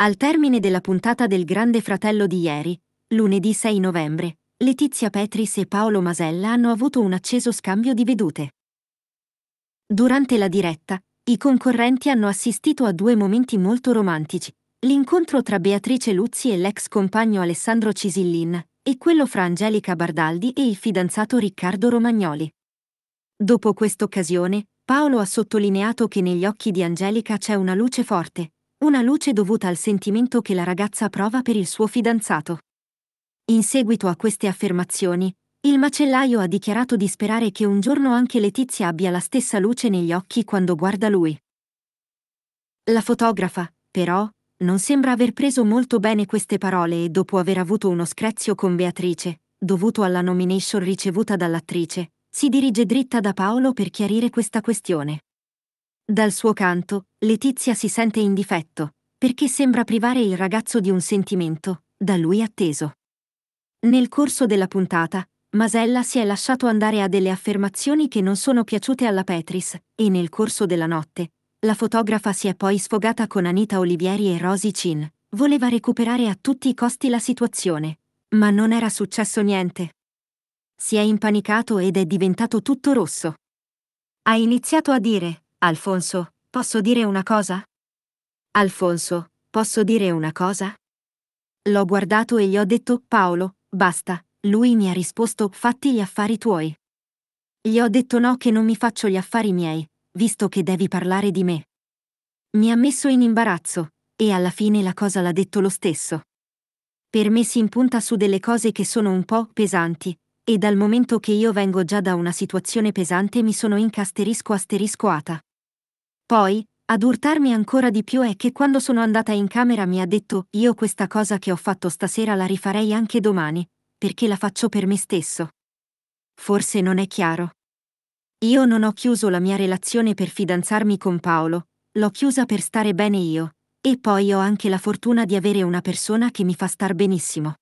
Al termine della puntata del Grande Fratello di ieri, lunedì 6 novembre, Letizia Petris e Paolo Masella hanno avuto un acceso scambio di vedute. Durante la diretta, i concorrenti hanno assistito a due momenti molto romantici. L'incontro tra Beatrice Luzzi e l'ex compagno Alessandro Cisillin, e quello fra Angelica Bardaldi e il fidanzato Riccardo Romagnoli. Dopo quest'occasione, Paolo ha sottolineato che negli occhi di Angelica c'è una luce forte, una luce dovuta al sentimento che la ragazza prova per il suo fidanzato. In seguito a queste affermazioni, il macellaio ha dichiarato di sperare che un giorno anche Letizia abbia la stessa luce negli occhi quando guarda lui. La fotografa, però, non sembra aver preso molto bene queste parole e dopo aver avuto uno screzio con Beatrice, dovuto alla nomination ricevuta dall'attrice, si dirige dritta da Paolo per chiarire questa questione. Dal suo canto, Letizia si sente in difetto, perché sembra privare il ragazzo di un sentimento, da lui atteso. Nel corso della puntata, Masella si è lasciato andare a delle affermazioni che non sono piaciute alla Petris, e nel corso della notte, la fotografa si è poi sfogata con Anita Olivieri e Rosy Chin. Voleva recuperare a tutti i costi la situazione, ma non era successo niente. Si è impanicato ed è diventato tutto rosso. Ha iniziato a dire, Alfonso, posso dire una cosa? Alfonso, posso dire una cosa? L'ho guardato e gli ho detto, Paolo, basta, lui mi ha risposto fatti gli affari tuoi. Gli ho detto no che non mi faccio gli affari miei, visto che devi parlare di me. Mi ha messo in imbarazzo, e alla fine la cosa l'ha detto lo stesso. Per me si impunta su delle cose che sono un po' pesanti, e dal momento che io vengo già da una situazione pesante mi sono incasterisco asterisco ata. Poi, ad urtarmi ancora di più è che quando sono andata in camera mi ha detto io questa cosa che ho fatto stasera la rifarei anche domani, perché la faccio per me stesso. Forse non è chiaro. Io non ho chiuso la mia relazione per fidanzarmi con Paolo, l'ho chiusa per stare bene io, e poi ho anche la fortuna di avere una persona che mi fa star benissimo.